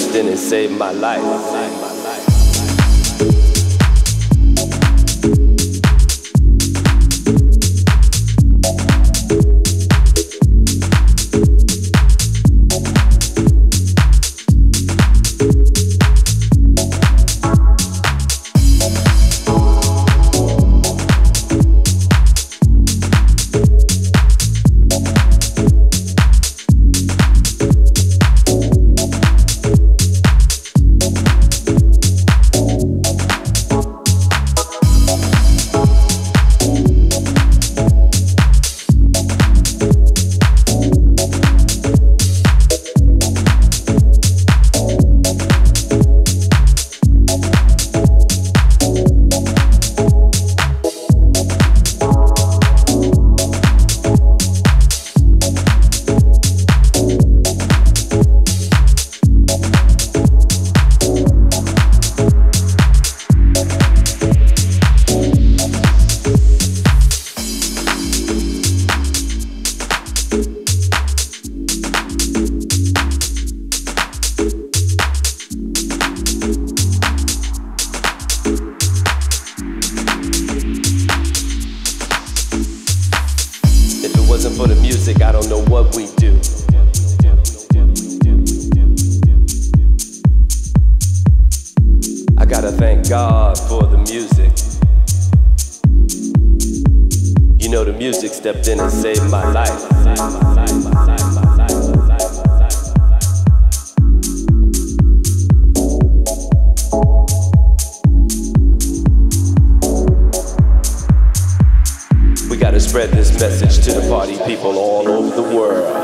stepped in and saved my life. music, I don't know what we do. I gotta thank God for the music. You know, the music stepped in and saved my life. Saved my life, my life. people all over the world.